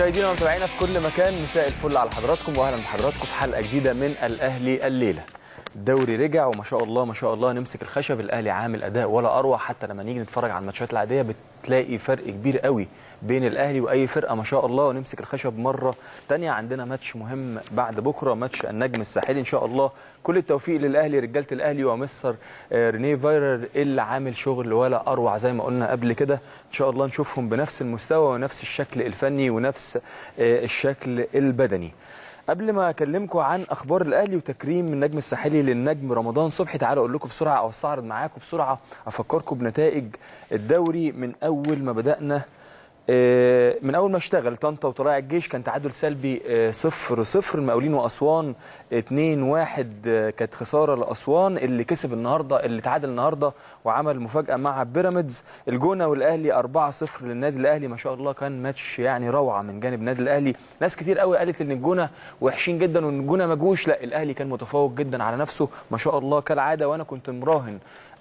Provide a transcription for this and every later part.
مشاهدينا ومتابعينا في كل مكان مساء الفل على حضراتكم واهلا بحضراتكم في حلقة جديدة من الأهلي الليلة. الدوري رجع وما شاء الله ما شاء الله نمسك الخشب الأهلي عامل أداء ولا أروع. حتى لما نيجي نتفرج على الماتشات العادية بتلاقي فرق كبير قوي. بين الأهلي وأي فرقة ما شاء الله ونمسك الخشب مرة تانية. عندنا ماتش مهم بعد بكرة ماتش النجم الساحلي إن شاء الله. كل التوفيق للأهلي رجالة الأهلي ومستر آه، رينيه فايرر اللي عامل شغل ولا أروع زي ما قلنا قبل كده. إن شاء الله نشوفهم بنفس المستوى ونفس الشكل الفني ونفس آه، الشكل البدني. قبل ما أكلمكم عن أخبار الأهلي وتكريم النجم الساحلي للنجم رمضان صبحي تعالوا أقول لكم بسرعة أو أستعرض معاكم بسرعة أفكركم بنتائج الدوري من أول ما بدأنا من أول ما اشتغل طنطا وطلائع الجيش كان تعادل سلبي 0 0 المقاولين وأسوان 2 1 كانت خسارة لأسوان. اللي كسب النهارده اللي تعادل النهارده وعمل مفاجأة مع بيراميدز. الجونة والأهلي 4 0 للنادي الأهلي. ما شاء الله كان ماتش يعني روعة من جانب النادي الأهلي. ناس كتير قوي قالت إن الجونة وحشين جدا وإن الجونة ما جوش. لا الأهلي كان متفوق جدا على نفسه. ما شاء الله كالعادة. وأنا كنت مراهن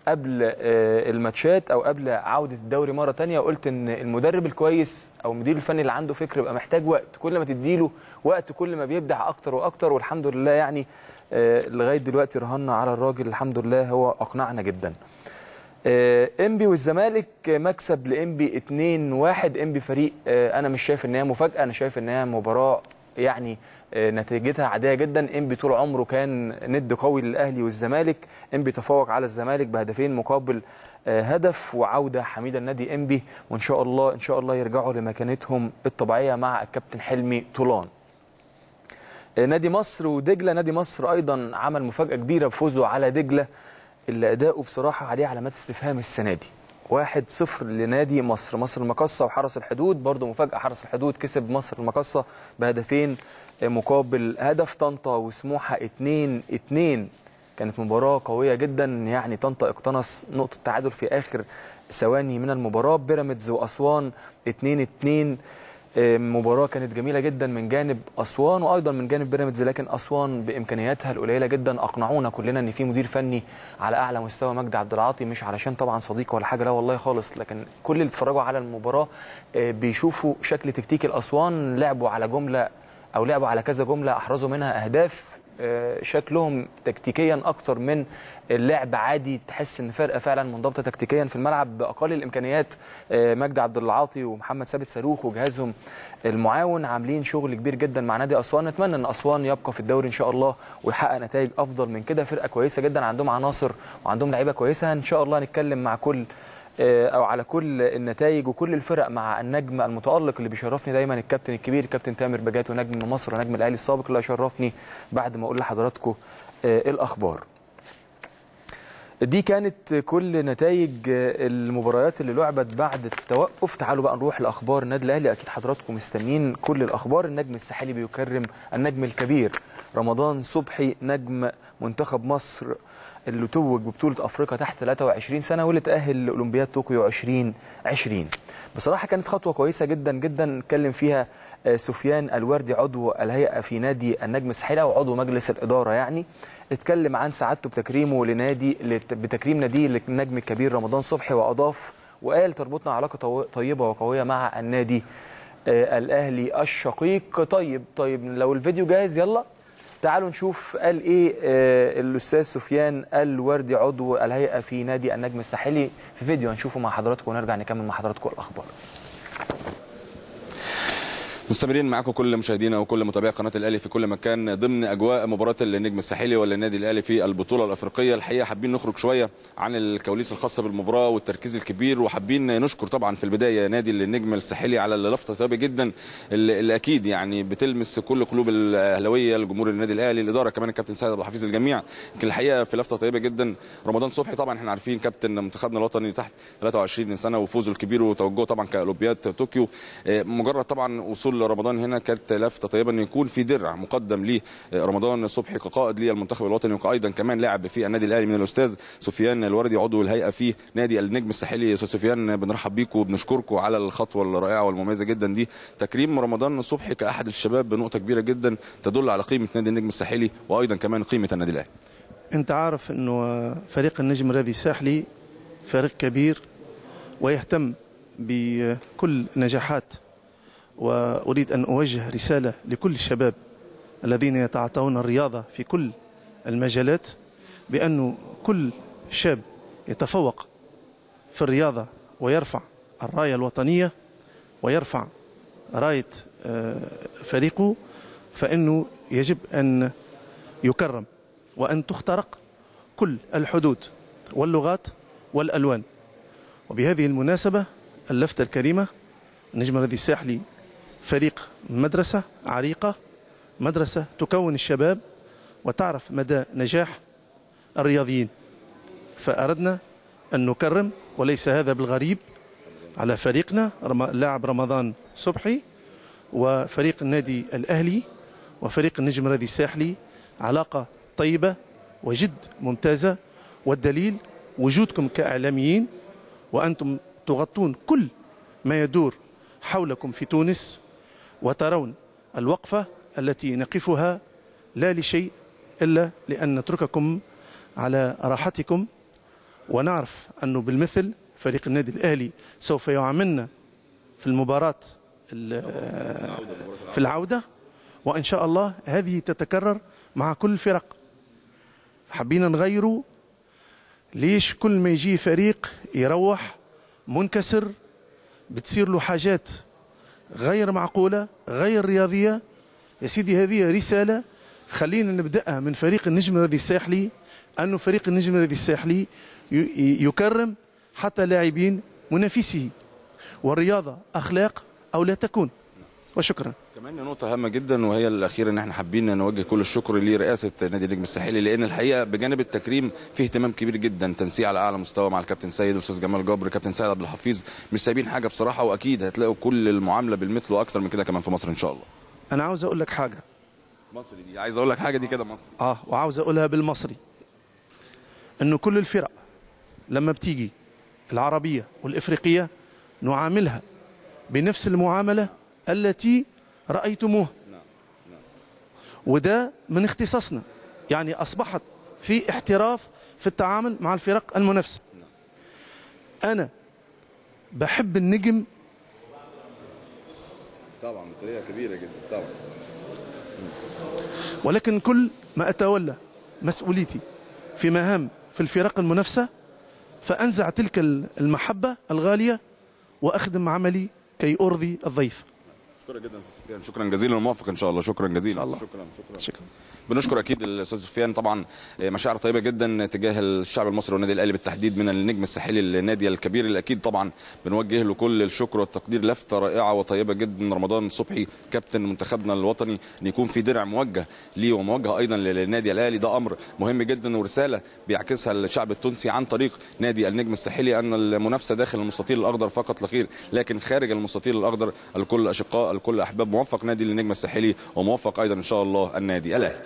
قبل آه، الماتشات أو قبل عودة الدوري مرة تانية وقلت إن المدرب الكويس أو المدير الفني اللي عنده فكر يبقى محتاج وقت. كل ما تديله وقت كل ما بيبدع أكتر وأكتر والحمد لله يعني آه، لغاية دلوقتي رهنا على الراجل. الحمد لله هو أقنعنا جدا. آه، إنبي والزمالك مكسب لإنبي 2-1 إنبي فريق أنا مش شايف إن هي مفاجأة. أنا شايف إن هي مباراة يعني نتيجتها عادية جدا. إنبي طول عمره كان ند قوي للأهلي والزمالك. إنبي تفوق على الزمالك بهدفين مقابل آه، هدف وعودة حميدة النادي إنبي. وإن شاء الله إن شاء الله يرجعوا لمكانتهم الطبيعية مع الكابتن حلمي طولان. آه، نادي مصر ودجلة. نادي مصر أيضا عمل مفاجأة كبيرة بفوزه على دجلة. اللي اداؤه بصراحة عليه علامات استفهام السنة دي. واحد صفر لنادي مصر. مصر المقصة وحرس الحدود برضه مفاجأة حرس الحدود كسب مصر المقصة بهدفين مقابل هدف طنطا وسموحة 2 2 كانت مباراة قوية جدا يعني طنطا اقتنص نقطة تعادل في آخر ثواني من المباراة. بيراميدز وأسوان 2 2 مباراة كانت جميلة جدا من جانب أسوان وأيضا من جانب بيراميدز لكن أسوان بإمكانياتها القليلة جدا. أقنعونا كلنا إن في مدير فني على أعلى مستوى مجدي عبد العاطي مش علشان طبعا صديق ولا حاجة لا والله خالص. لكن كل اللي اتفرجوا على المباراة آه، بيشوفوا شكل تكتيكي الأسوان. لعبوا على جملة أو لعبوا على كذا جملة أحرزوا منها أهداف. آه، شكلهم تكتيكيا أكتر من اللعب عادي تحس إن فرقة فعلا منضبطة تكتيكيا في الملعب بأقل الإمكانيات. آه، مجدي عبد العاطي ومحمد ثابت صاروخ وجهازهم المعاون عاملين شغل كبير جدا مع نادي أسوان. نتمنى إن أسوان يبقى في الدوري إن شاء الله ويحقق نتائج أفضل من كده. فرقة كويسة جدا عندهم عناصر وعندهم لعيبة كويسة. إن شاء الله هنتكلم مع كل أو على كل النتائج وكل الفرق مع النجم المتألق اللي بيشرفني دايما الكابتن الكبير كابتن تامر بجات ونجم مصر ونجم الأهلي السابق اللي هيشرفني بعد ما أقول لحضراتكم آه، الأخبار؟ دي كانت كل نتائج المباريات اللي لعبت بعد التوقف. تعالوا بقى نروح لأخبار النادي الأهلي. أكيد حضراتكم مستنيين كل الأخبار. النجم الساحلي بيكرم النجم الكبير رمضان صبحي نجم منتخب مصر اللي توج ببطوله أفريقيا تحت 23 سنة واللي تأهل لأولمبياد طوكيو 2020 بصراحة كانت خطوة كويسة جدا جدا اتكلم فيها آه، سفيان الوردي عضو الهيئة في نادي النجم الساحلي أو عضو مجلس الإدارة يعني. اتكلم عن سعادته بتكريمه لنادي بتكريم ناديه للنجم الكبير رمضان صبحي وأضاف وقال تربطنا علاقة طيبة وقوية مع النادي آه، الأهلي الشقيق. طيب طيب لو الفيديو جاهز يلا. تعالوا نشوف قال إيه آه، الأستاذ سفيان الوردي عضو الهيئة في نادي النجم الساحلي. في فيديو هنشوفه مع حضراتكم ونرجع نكمل مع حضراتكم الأخبار. مستمرين معاكم كل مشاهدينا وكل متابعي قناة الأهلي في كل مكان. ضمن أجواء مباراة النجم الساحلي والنادي الأهلي في البطولة الأفريقية الحقيقة حابين نخرج شوية عن الكواليس الخاصة بالمباراة والتركيز الكبير وحابين نشكر طبعا في البداية نادي النجم الساحلي على اللفته الطيبه جدا اللي أكيد يعني بتلمس كل قلوب الأهلاوية الجمهور النادي الأهلي الإدارة كمان الكابتن سيد ابو حفيظ الجميع. يمكن الحقيقة في لفته طيبه جدا. رمضان صبحي طبعا إحنا عارفين كابتن منتخبنا الوطني تحت 23 سنة وفوزه الكبير وتوجهه طبعا كأولمبياد طوكيو. آه، مجرد طبعا وصول رمضان هنا كانت لفته طيبه انه يكون في درع مقدم لرمضان صبحي كقائد للمنتخب الوطني وأيضا كمان لاعب في النادي الأهلي من الأستاذ سفيان الوردي عضو الهيئة في نادي النجم الساحلي. أستاذ سفيان بنرحب بيكم وبنشكركم على الخطوة الرائعة والمميزة جدا دي تكريم رمضان صبحي كأحد الشباب بنقطة كبيرة جدا تدل على قيمة نادي النجم الساحلي وأيضا كمان قيمة النادي الأهلي. أنت عارف إنه فريق النجم الرياضي الساحلي فريق كبير ويهتم بكل نجاحات وأريد أن أوجه رسالة لكل الشباب الذين يتعاطون الرياضة في كل المجالات بأن كل شاب يتفوق في الرياضة ويرفع الراية الوطنية ويرفع راية آه، فريقه فإنه يجب أن يكرم وأن تخترق كل الحدود واللغات والألوان. وبهذه المناسبة اللفتة الكريمة النجم الذي الساحلي فريق مدرسة عريقة مدرسة تكون الشباب وتعرف مدى نجاح الرياضيين. فأردنا أن نكرم وليس هذا بالغريب على فريقنا رم- لاعب رمضان صبحي وفريق النادي الأهلي وفريق النجم الذي الساحلي علاقة طيبة وجد ممتازة. والدليل وجودكم كإعلاميين وأنتم تغطون كل ما يدور حولكم في تونس. وترون الوقفة التي نقفها لا لشيء إلا لأن نترككم على راحتكم ونعرف أنه بالمثل فريق النادي الأهلي سوف يعاملنا في المباراة ال- في العودة. وإن شاء الله هذه تتكرر مع كل الفرق حبينا نغيروا ليش كل ما يجي فريق يروح منكسر؟ بتصير له حاجات غير معقولة غير رياضية. يا سيدي هذه رسالة خلينا نبدأها من فريق النجم الذي الساحلي أنه فريق النجم الذي الساحلي يكرم حتى لاعبين منافسيه والرياضة أخلاق أو لا تكون. وشكرا. كمان نقطة هامة جدا وهي الأخيرة إن إحنا حابين نوجه كل الشكر لرئاسة نادي النجم الساحلي لأن الحقيقة بجانب التكريم فيه اهتمام كبير جدا تنسيق على أعلى مستوى مع الكابتن سيد والأستاذ جمال جبر كابتن سيد عبد الحفيظ مش سايبين حاجة بصراحة وأكيد هتلاقوا كل المعاملة بالمثل وأكثر من كده كمان في مصر إن شاء الله. أنا عاوز أقول لك حاجة مصري دي عايز أقول لك حاجة دي كده مصري. آه وعاوز أقولها بالمصري أنه كل الفرق لما بتيجي العربية والإفريقية نعاملها بنفس المعاملة التي رأيتموها وده من اختصاصنا. يعني أصبحت في احتراف في التعامل مع الفرق المنافسة. أنا بحب النجم. طبعا بطريقة كبيرة جدا طبعا. ولكن كل ما أتولى مسؤوليتي في مهام في الفرق المنافسة فأنزع تلك المحبة الغالية وأخدم عملي كي أرضي الضيف. شكرا جدا أستاذ سفيان. شكرا جزيلا وموفق إن شاء الله. شكرا جزيلا. الله. شكرا شكرا. شكرا. بنشكر أكيد الأستاذ سفيان طبعا مشاعر طيبة جدا تجاه الشعب المصري والنادي الأهلي بالتحديد من النجم الساحلي النادي الكبير اللي أكيد طبعا. بنوجه له كل الشكر والتقدير. لفتة رائعة وطيبة جدا. رمضان صبحي كابتن منتخبنا الوطني إن يكون في درع موجه ليه وموجه أيضا للنادي الأهلي. ده أمر مهم جدا ورسالة بيعكسها الشعب التونسي عن طريق نادي النجم الساحلي أن المنافسة داخل المستطيل الأخضر فقط لا لكن خارج المستطيل الأخضر الكل أشقاء الكل أحباب. موفق نادي النجم الساحلي وموفق أيضا إن شاء الله النادي. الاهلي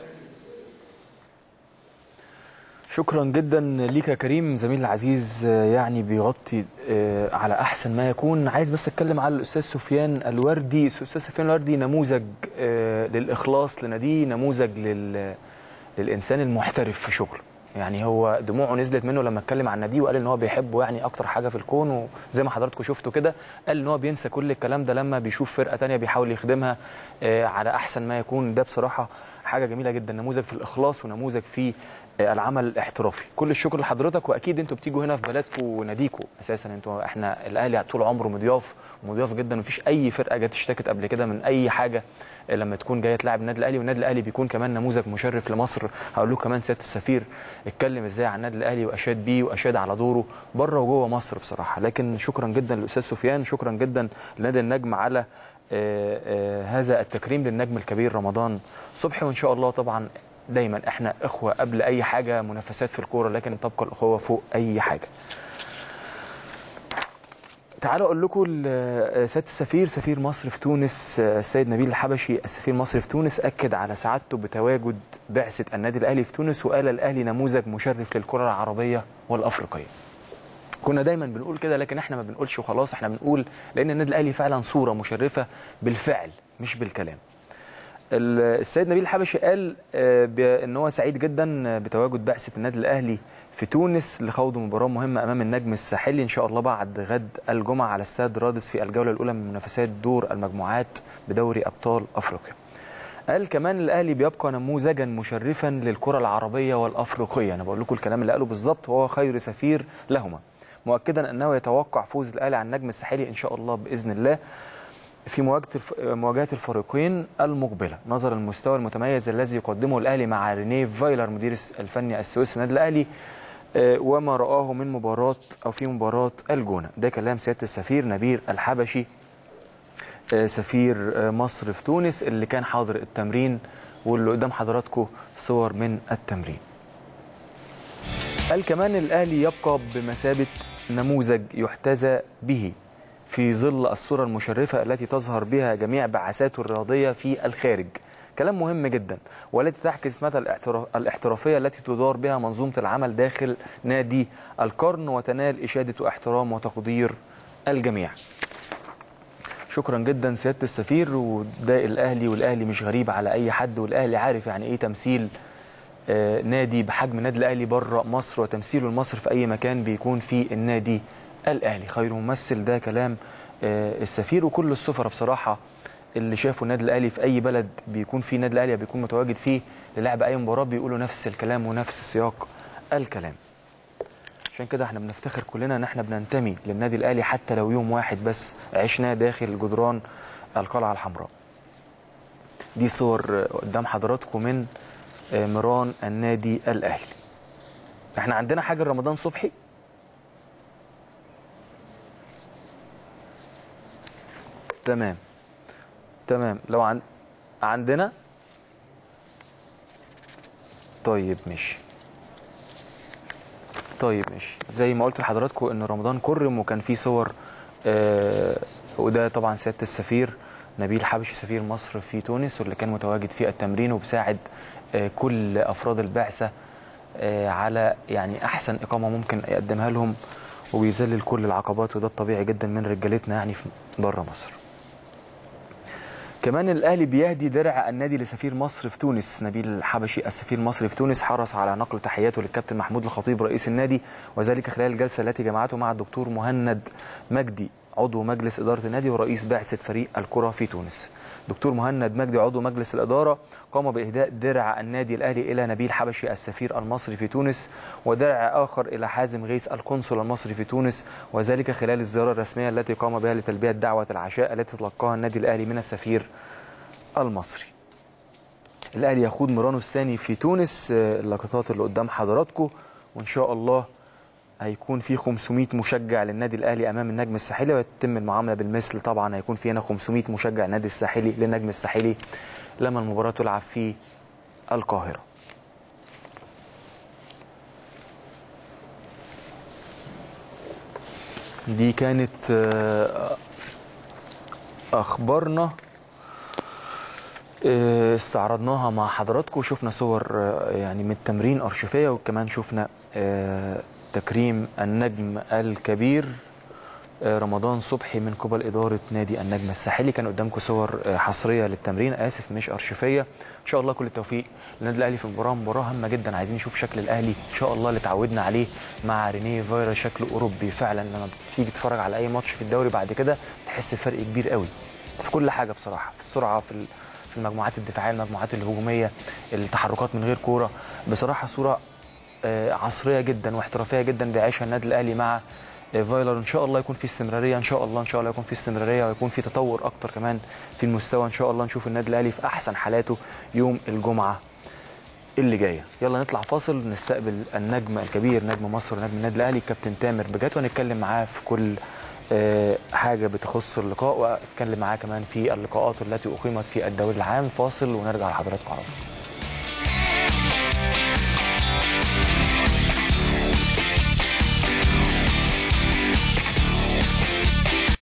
شكرا جدا ليك يا كريم زميل العزيز يعني بيغطي آه، على أحسن ما يكون. عايز بس أتكلم على الأستاذ سفيان الوردي. الاستاذ سفيان الوردي نموذج آه، للإخلاص لناديه نموذج لل للإنسان المحترف في شغله. يعني هو دموعه نزلت منه لما اتكلم عن ناديه وقال ان هو بيحبه يعني أكتر حاجة في الكون وزي ما حضراتكم شفتوا كده قال ان هو بينسى كل الكلام ده لما بيشوف فرقة تانية بيحاول يخدمها آه، على احسن ما يكون. ده بصراحة حاجة جميلة جدا نموذج في الإخلاص ونموذج في العمل الاحترافي. كل الشكر لحضرتك وأكيد أنتوا بتيجوا هنا في بلدكم وناديكم. أساسا أنتوا إحنا الأهلي طول عمره مضياف ومضياف جدا. مفيش أي فرقة جت اشتكت قبل كده من أي حاجة لما تكون جاية تلاعب النادي الأهلي. والنادي الأهلي بيكون كمان نموذج مشرف لمصر. هقول لكم كمان سيادة السفير اتكلم إزاي عن النادي الأهلي وأشاد بيه وأشاد على دوره بره وجوه مصر بصراحة. لكن شكرا جدا للأستاذ سفيان شكرا جدا لنادي النجم على آه، آه، هذا التكريم للنجم الكبير رمضان صبحي. وإن شاء الله طبعا دايما إحنا إخوة قبل أي حاجة منافسات في الكورة لكن تبقى الإخوة فوق أي حاجة. تعالوا أقول لكم سيادة السفير سفير مصر في تونس السيد نبيل الحبشي السفير المصري في تونس أكد على سعادته بتواجد بعثة النادي الأهلي في تونس وقال الأهلي نموذج مشرف للكرة العربية والأفريقية. كنا دايما بنقول كده لكن إحنا ما بنقولش وخلاص إحنا بنقول لأن النادي الأهلي فعلا صورة مشرفة بالفعل مش بالكلام. ال- السيد نبيل الحبشي قال آه، إن هو سعيد جدا بتواجد بعثه النادي الأهلي في تونس لخوض مباراة مهمة أمام النجم الساحلي إن شاء الله بعد غد الجمعة على استاد رادس في الجولة الأولى من منافسات دور المجموعات بدوري أبطال أفريقيا. قال كمان الأهلي بيبقى نموذجا مشرفا للكرة العربية والأفريقية. أنا بقول لكم الكلام اللي قاله بالظبط وهو خير سفير لهما. مؤكدا أنه يتوقع فوز الأهلي على النجم الساحلي إن شاء الله بإذن الله. في مواجهة. مواجهة الفريقين المقبلة. نظرا للمستوى المتميز الذي يقدمه الأهلي مع رينيه فايلر مدير الفني السويسري النادي الأهلي آه، وما رآه من مباراة أو في مباراة الجونة. ده كلام سيادة السفير نبيل الحبشي آه، سفير آه، مصر في تونس اللي كان حاضر التمرين واللي قدام حضراتكم صور من التمرين. قال كمان الأهلي يبقى بمثابة نموذج يحتذى به. في ظل الصورة المشرفة التي تظهر بها جميع بعثاته الرياضية في الخارج. كلام مهم جدا والتي تعكس مدى الاحترا- الاحترافية التي تدار بها منظومة العمل داخل نادي القرن وتنال إشادة واحترام وتقدير الجميع. شكرا جدا سيادة السفير وده الأهلي والأهلي مش غريب على أي حد والأهلي عارف يعني إيه تمثيل آه، نادي بحجم النادي الأهلي بره مصر وتمثيله لمصر في أي مكان بيكون فيه النادي الاهلي خير ممثل ده كلام آه، السفير وكل السفراء بصراحة اللي شافوا النادي الأهلي في أي بلد بيكون فيه النادي الأهلي بيكون متواجد فيه للعب أي مباراة بيقولوا نفس الكلام ونفس سياق الكلام عشان كده إحنا بنفتخر كلنا ان إحنا بننتمي للنادي الأهلي حتى لو يوم واحد بس عشناه داخل جدران القلعة الحمراء. دي صور قدام حضراتكم من مران النادي الأهلي. إحنا عندنا حاجة رمضان صبحي تمام. تمام. لو عن... عندنا؟ طيب ماشي. طيب ماشي. زي ما قلت لحضراتكم إن رمضان كرم وكان فيه صور آه وده طبعا سيادة السفير نبيل حبشي سفير مصر في تونس واللي كان متواجد في التمرين وبساعد آه كل أفراد البعثة آه على يعني أحسن إقامة ممكن يقدمها لهم وبيذلل كل العقبات وده الطبيعي جدا من رجالتنا يعني في بره مصر. كمان الأهلي بيهدي درع النادي لسفير مصر في تونس. نبيل الحبشي السفير المصري في تونس حرص على نقل تحياته للكابتن محمود الخطيب رئيس النادي وذلك خلال الجلسة التي جمعته مع الدكتور مهند مجدي عضو مجلس إدارة النادي ورئيس بعثة فريق الكرة في تونس. دكتور مهند مجدي عضو مجلس الإدارة قام بإهداء درع النادي الأهلي إلى نبيل حبشي السفير المصري في تونس ودرع آخر إلى حازم غيث القنصل المصري في تونس وذلك خلال الزيارة الرسمية التي قام بها لتلبية دعوة العشاء التي تلقاها النادي الأهلي من السفير المصري. الأهلي يخوض مرانه الثاني في تونس آه، اللقطات اللي قدام حضراتكم وإن شاء الله هيكون في 500 مشجع للنادي الأهلي أمام النجم الساحلي ويتم المعاملة بالمثل طبعا. هيكون في هنا 500 مشجع النادي الساحلي للنجم الساحلي لما المباراة تلعب في القاهرة. دي كانت آه، أخبارنا آه، استعرضناها مع حضراتكم شفنا صور آه، يعني من التمرين ارشيفيه وكمان شفنا تكريم النجم الكبير آه، رمضان صبحي من قبل إدارة نادي النجم الساحلي. كان قدامكم صور آه، حصرية للتمرين. آسف مش ارشيفيه إن شاء الله كل التوفيق للنادي الأهلي في المباراه مباراة هامة جدا. عايزين نشوف شكل الأهلي. إن شاء الله اللي اتعودنا عليه مع رينيه فايرا شكله أوروبي فعلا. لما بتيجي تتفرج على أي ماتش في الدوري بعد كده تحس بفرق كبير قوي. في كل حاجة بصراحة في السرعة في في المجموعات الدفاعية المجموعات الهجومية التحركات من غير كورة. بصراحة صورة عصرية جدا واحترافية جدا بيعيشها النادي الأهلي مع آه، فايلر إن شاء الله يكون في استمرارية إن شاء الله إن شاء الله يكون في استمرارية ويكون في تطور أكتر كمان في المستوى. إن شاء الله نشوف النادي الأهلي في أحسن حالاته يوم الجمعة اللي جاية. يلا نطلع فاصل نستقبل النجم الكبير نجم مصر نجم النادي الأهلي كابتن تامر بجات ونتكلم معاه في كل آه، حاجة بتخص اللقاء وأتكلم معاه كمان في اللقاءات التي أقيمت في الدوري العام. فاصل ونرجع لحضراتكم على طول.